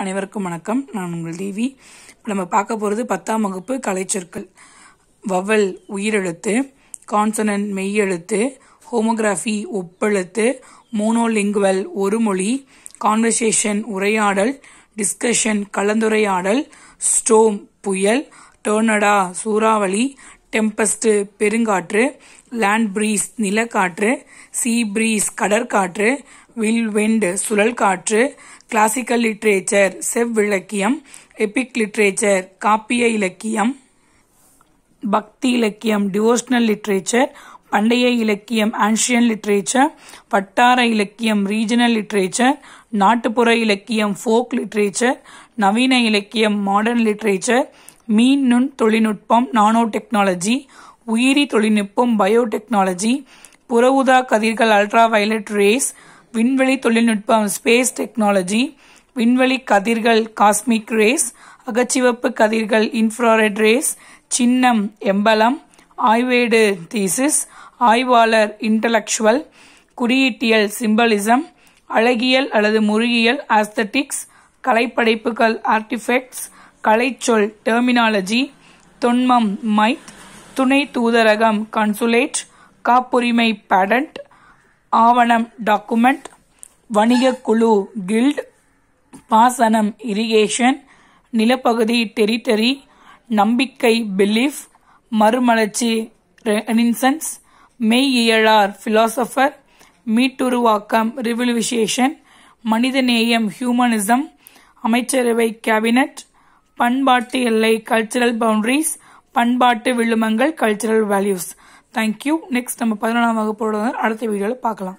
அனைவருக்கும் வணக்கம். நான் உங்கள் தேவி. இப்போ நம்ம பார்க்க போகிறது பத்தாம் வகுப்பு கலைச்சொற்கள் வவல் உயிரெழுத்து கான்சனன்ட் மெய்யெழுத்து ஹோமோகிராஃபி ஒப்பெழுத்து மோனோலிங்குவல் ஒரு மொழி கான்வர்சேஷன் உரையாடல் டிஸ்கஷன் கலந்துரையாடல் ஸ்டோம் புயல் டோர்னடா சூறாவளி டெம்பஸ்ட்டு பெருங்காற்று லேண்ட் பிரீஸ் நிலக்காற்று சீ பிரீஸ் கடற்காற்று வில் விண்ட் சுழல் காற்று கிளாசிக்கல் லிட்ரேச்சர் செவ்விலக்கியம் எபிக் லிட்ரேச்சர் காப்பிய இலக்கியம் பக்தி இலக்கியம் டிவோஷனல் லிட்ரேச்சர் பண்டைய இலக்கியம் ஆன்ஷியன் லிட்ரேச்சர் வட்டார இலக்கியம் ரீஜனல் லிட்ரேச்சர் நாட்டுப்புற இலக்கியம் ஃபோக் லிட்ரேச்சர் நவீன இலக்கியம் மாடர்ன் லிட்ரேச்சர் மீன் நுண் தொழில்நுட்பம் நானோ டெக்னாலஜி உயிரி தொழில்நுட்பம் பயோடெக்னாலஜி புறவுதா கதிர்கள் அல்ட்ரா வயலட் ரேஸ் விண்வெளி தொழில்நுட்பம் ஸ்பேஸ் டெக்னாலஜி விண்வெளி கதிர்கள் காஸ்மிக் ரேஸ் அகச்சிவப்பு கதிர்கள் இன்ஃப்ராரெட் ரேஸ் சின்னம் எம்பலம் ஆய்வேடு தீசிஸ் ஆய்வாளர் இன்டலெக்சுவல் குறியீட்டியல் சிம்பலிசம் அழகியல் அல்லது முருகியல் ஆஸ்தட்டிக்ஸ் கலைப்படைப்புகள் ஆர்டிஃபெக்ட்ஸ் கலைச்சொல் டெர்மினாலஜி தொன்மம் மைத் துணை தூதரகம் கன்சுலேட் காப்புரிமை பேடன்ட் ஆவணம் டாக்குமெண்ட் வணிகக் குழு கில்ட் பாசனம் இரிகேஷன் நிலப்பகுதி டெரிட்டரி நம்பிக்கை பிலீஃப் மறுமலர்ச்சி ரெனின்சன்ஸ் மெய் இயலார் ஃபிலாசபர் மீட்டுருவாக்கம் ரிவல்யூஷேஷன் மனிதநேயம் ஹியூமனிசம் அமைச்சரவை கேபினட் பண்பாட்டு எல்லை கல்ச்சரல் பவுண்டரிஸ் பண்பாட்டு விழுமங்கள் cultural values. Thank you next நம்ம பதினொன்றாம் வகுப்போட அடுத்த வீடியோவில் பார்க்கலாம்.